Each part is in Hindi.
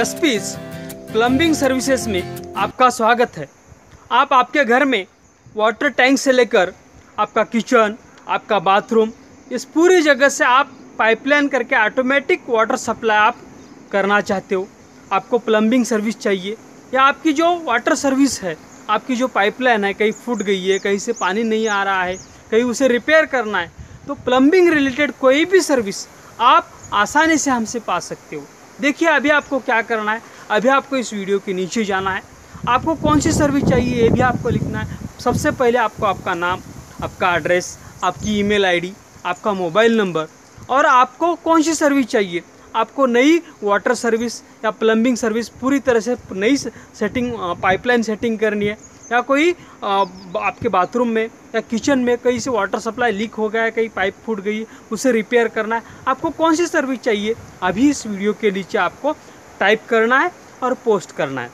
एसपीज प्लम्बिंग सर्विसेज़ में आपका स्वागत है। आप आपके घर में वाटर टैंक से लेकर आपका किचन आपका बाथरूम इस पूरी जगह से आप पाइपलाइन करके ऑटोमेटिक वाटर सप्लाई आप करना चाहते हो। आपको प्लम्बिंग सर्विस चाहिए या आपकी जो वाटर सर्विस है, आपकी जो पाइपलाइन है, कहीं फूट गई है, कहीं से पानी नहीं आ रहा है, कहीं उसे रिपेयर करना है तो प्लम्बिंग रिलेटेड कोई भी सर्विस आप आसानी से हमसे पा सकते हो। देखिए अभी आपको क्या करना है? अभी आपको इस वीडियो के नीचे जाना है। आपको कौन सी सर्विस चाहिए ये भी आपको लिखना है। सबसे पहले आपको आपका नाम आपका एड्रेस आपकी ईमेल आईडी, आपका मोबाइल नंबर और आपको कौन सी सर्विस चाहिए। आपको नई वाटर सर्विस या प्लम्बिंग सर्विस पूरी तरह से नई सेटिंग पाइपलाइन सेटिंग करनी है। या कोई आपके बाथरूम में या किचन में कहीं से वाटर सप्लाई लीक हो गया है, कहीं पाइप फूट गई, उसे रिपेयर करना है, आपको कौन सी सर्विस चाहिए? अभी इस वीडियो के नीचे आपको टाइप करना है और पोस्ट करना है।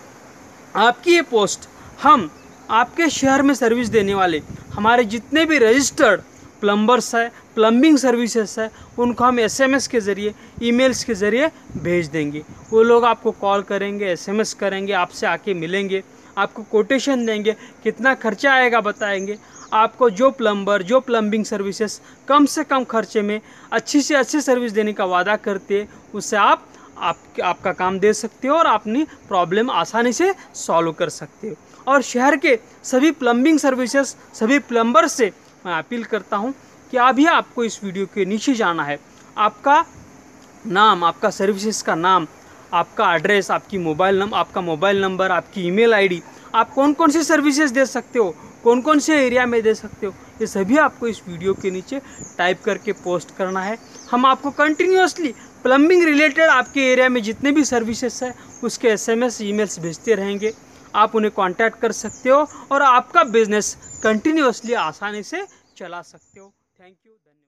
आपकी ये पोस्ट हम आपके शहर में सर्विस देने वाले, हमारे जितने भी रजिस्टर्ड प्लम्बर्स है प्लम्बिंग सर्विसेज़ है, उनको हम एसएमएस के ज़रिए ईमेल्स के ज़रिए भेज देंगे। वो लोग आपको कॉल करेंगे एसएमएस करेंगे, आपसे आके मिलेंगे। आपको कोटेशन देंगे, कितना खर्चा आएगा बताएँगे। आपको जो प्लम्बर जो प्लम्बिंग सर्विसेज़ कम से कम खर्चे में अच्छी से अच्छी सर्विस देने का वादा करते उससे आप आप, आपका काम दे सकते हो और अपनी प्रॉब्लम आसानी से सॉल्व कर सकते हो। और शहर के सभी प्लम्बिंग सर्विसेज़ सभी प्लम्बर से मैं अपील करता हूँ कि अभी आपको इस वीडियो के नीचे जाना है। आपका नाम, आपका सर्विसेज़ का नाम आपका एड्रेस आपकी मोबाइल नंबर आपका मोबाइल नंबर आपकी ईमेल आईडी आप कौन कौन सी सर्विसेज़ दे सकते हो? कौन कौन से एरिया में दे सकते हो? ये सभी आपको इस वीडियो के नीचे टाइप करके पोस्ट करना है। हम आपको कंटिन्यूसली प्लम्बिंग रिलेटेड आपके एरिया में जितने भी सर्विसेज़ है, उसके एस एम एस ईमेल्स भेजते रहेंगे। आप उन्हें कांटेक्ट कर सकते हो और आपका बिज़नेस कंटिन्यूसली आसानी से चला सकते हो। थैंक यू धन्यवाद।